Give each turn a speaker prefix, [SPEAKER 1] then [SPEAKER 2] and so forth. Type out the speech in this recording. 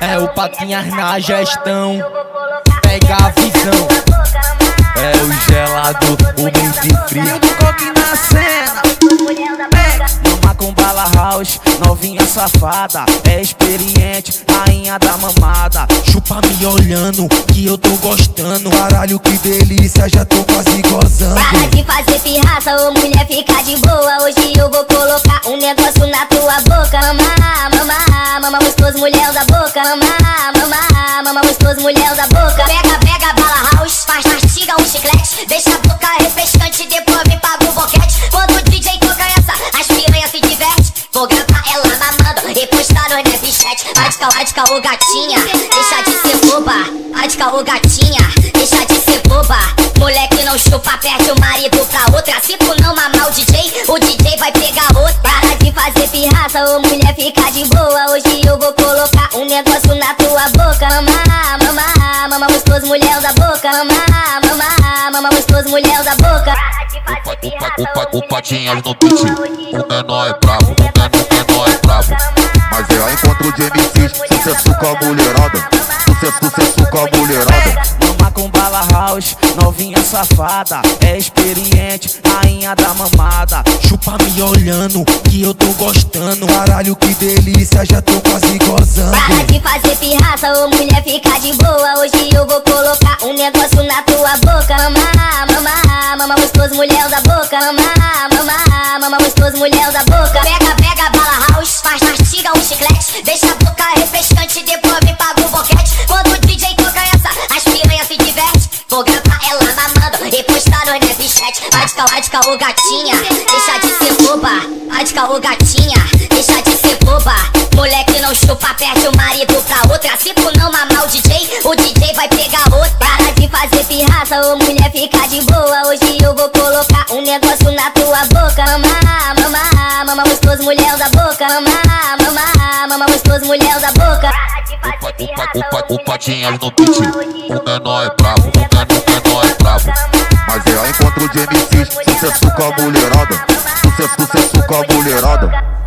[SPEAKER 1] É o Patinhas na gestão. Pega a visão. É o gelado, o mente frio
[SPEAKER 2] do coque na cena.
[SPEAKER 1] Mama com bala house, novinha safada. É experiente, rainha da mamada. Chupa me olhando, que eu tô gostando. Caralho, que delícia, já tô quase gozando.
[SPEAKER 3] Para de fazer pirraça, ô mulher, fica de boa. Hoje eu vou colocar um negócio na tua boca. Mama gostoso, mulher da boca. Mama, mama, mama gostoso, mulher da boca. Pega, pega bala house, faz mastiga um chiclete. Deixa a boca refrescante, depois me paga o boquete. Quando o DJ toca essa, as piranhas se diverte. Vou gravar ela mamando e postar no Snapchat. Vai de caô, gatinha. Deixa de ser boba. Vai de gatinha. Chupa, perde o marido pra outra. Se tu não mamar o DJ, o DJ vai pegar outra. Para de fazer pirraça, ô mulher, fica de boa. Hoje eu vou colocar um negócio na tua boca. Mama, mama, mama gostoso, mulher da boca. Mama, mama, mama gostoso, mulher da boca.
[SPEAKER 4] O, patinhas no beat, o menor é brabo, o menor, o é brabo. Mas é a encontro de MCs, sucesso com a mulherada,
[SPEAKER 1] novinha safada. É experiente, rainha da mamada. Chupa me olhando, que eu tô gostando. Caralho, que delícia, já tô quase gozando.
[SPEAKER 3] Para de fazer pirraça, ô mulher, fica de boa. Hoje eu vou colocar um negócio na tua boca. Mama, mama, mama gostoso, mulher da boca. Mama, mama, mama gostoso, mulher da boca. Pega, pega bala house, faz mastiga um chiclete. Deixa a boca refrescante, depois me paga e postar no Snapchat. Vai de caô, vai de caô, gatinha. Deixa de ser boba. Vai de caô, gatinha. Deixa de ser boba. Moleque não chupa, perde o marido pra outra. Se tu não mamar o DJ, o DJ vai pegar outra. Para de fazer pirraça, ô mulher, fica de boa. Hoje eu vou colocar um negócio na tua boca. Mama, mama, mama gostoso, mulher da boca. Mama, mama, mama gostoso, mulher da boca.
[SPEAKER 4] O, o, patinhas no beat, o menor é brabo, o menor, o menor de MCs, sucesso com a mulherada, sucesso, sucesso com a mulherada.